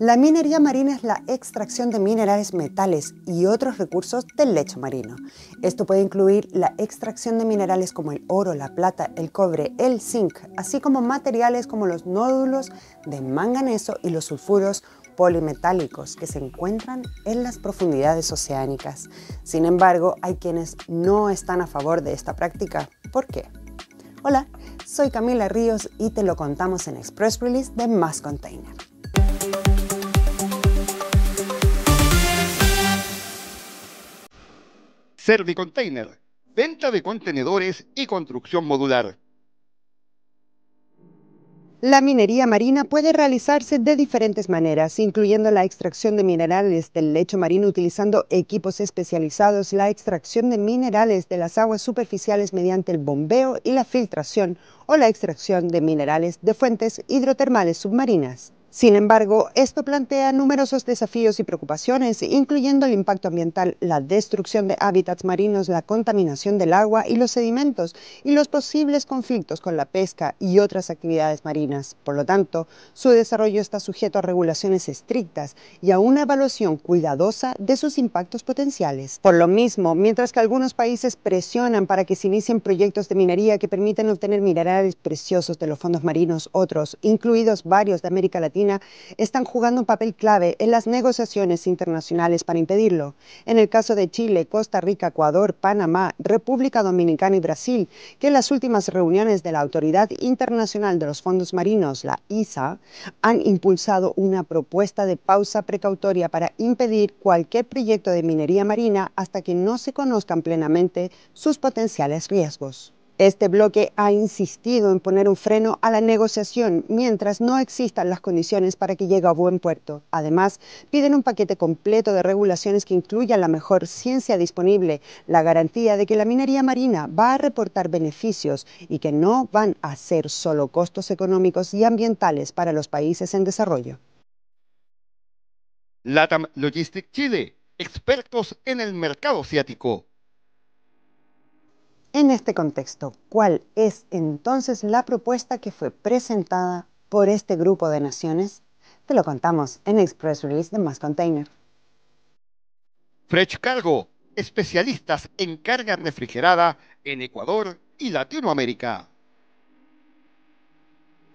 La minería marina es la extracción de minerales, metales y otros recursos del lecho marino. Esto puede incluir la extracción de minerales como el oro, la plata, el cobre, el zinc, así como materiales como los nódulos de manganeso y los sulfuros polimetálicos que se encuentran en las profundidades oceánicas. Sin embargo, hay quienes no están a favor de esta práctica. ¿Por qué? Hola, soy Camila Ríos y te lo contamos en Express Release de Más Container. Servicontainer, venta de contenedores y construcción modular. La minería marina puede realizarse de diferentes maneras, incluyendo la extracción de minerales del lecho marino utilizando equipos especializados, la extracción de minerales de las aguas superficiales mediante el bombeo y la filtración, o la extracción de minerales de fuentes hidrotermales submarinas. Sin embargo, esto plantea numerosos desafíos y preocupaciones, incluyendo el impacto ambiental, la destrucción de hábitats marinos, la contaminación del agua y los sedimentos, y los posibles conflictos con la pesca y otras actividades marinas. Por lo tanto, su desarrollo está sujeto a regulaciones estrictas y a una evaluación cuidadosa de sus impactos potenciales. Por lo mismo, mientras que algunos países presionan para que se inicien proyectos de minería que permitan obtener minerales preciosos de los fondos marinos, otros, incluidos varios de América Latina, están jugando un papel clave en las negociaciones internacionales para impedirlo. En el caso de Chile, Costa Rica, Ecuador, Panamá, República Dominicana y Brasil, que en las últimas reuniones de la Autoridad Internacional de los Fondos Marinos, la ISA, han impulsado una propuesta de pausa precautoria para impedir cualquier proyecto de minería marina hasta que no se conozcan plenamente sus potenciales riesgos. Este bloque ha insistido en poner un freno a la negociación mientras no existan las condiciones para que llegue a buen puerto. Además, piden un paquete completo de regulaciones que incluyan la mejor ciencia disponible, la garantía de que la minería marina va a reportar beneficios y que no van a ser solo costos económicos y ambientales para los países en desarrollo. LATAM Logistic Chile, expertos en el mercado asiático. En este contexto, ¿cuál es entonces la propuesta que fue presentada por este grupo de naciones? Te lo contamos en Express Release de Más Container. Fresh Cargo, especialistas en carga refrigerada en Ecuador y Latinoamérica.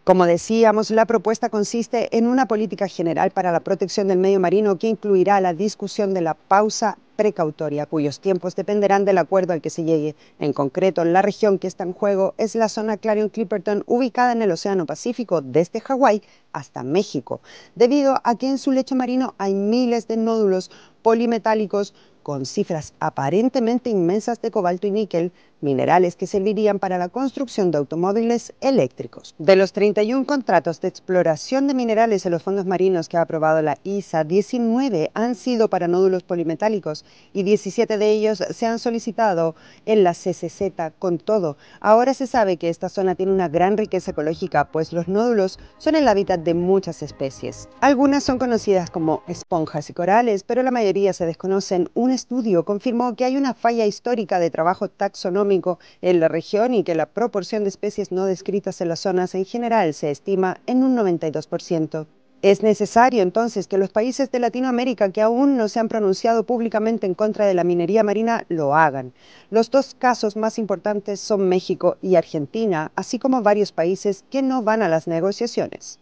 Como decíamos, la propuesta consiste en una política general para la protección del medio marino que incluirá la discusión de la pausa precautoria, cuyos tiempos dependerán del acuerdo al que se llegue. En concreto, la región que está en juego es la zona Clarion-Clipperton, ubicada en el Océano Pacífico desde Hawái hasta México, debido a que en su lecho marino hay miles de nódulos polimetálicos con cifras aparentemente inmensas de cobalto y níquel, minerales que servirían para la construcción de automóviles eléctricos. De los 31 contratos de exploración de minerales en los fondos marinos que ha aprobado la ISA, 19 han sido para nódulos polimetálicos y 17 de ellos se han solicitado en la CCZ. Con todo, ahora se sabe que esta zona tiene una gran riqueza ecológica, pues los nódulos son el hábitat de muchas especies. Algunas son conocidas como esponjas y corales, pero la mayoría se desconocen. Un estudio confirmó que hay una falla histórica de trabajo taxonómico en la región y que la proporción de especies no descritas en las zonas en general se estima en un 92%. Es necesario entonces que los países de Latinoamérica que aún no se han pronunciado públicamente en contra de la minería marina lo hagan. Los dos casos más importantes son México y Argentina, así como varios países que no van a las negociaciones.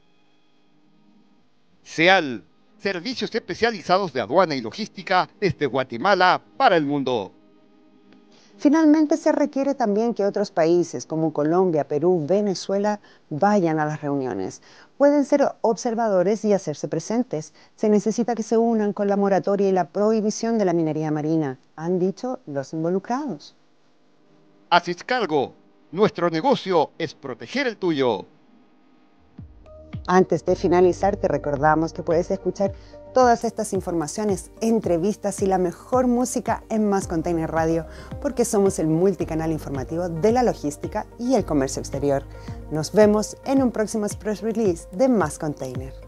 SEAL, servicios especializados de aduana y logística desde Guatemala para el mundo. Finalmente, se requiere también que otros países como Colombia, Perú, Venezuela vayan a las reuniones. Pueden ser observadores y hacerse presentes. Se necesita que se unan con la moratoria y la prohibición de la minería marina, han dicho los involucrados. Haces cargo. Nuestro negocio es proteger el tuyo. Antes de finalizar, te recordamos que puedes escuchar todas estas informaciones, entrevistas y la mejor música en Más Container Radio, porque somos el multicanal informativo de la logística y el comercio exterior. Nos vemos en un próximo Express Release de Más Container.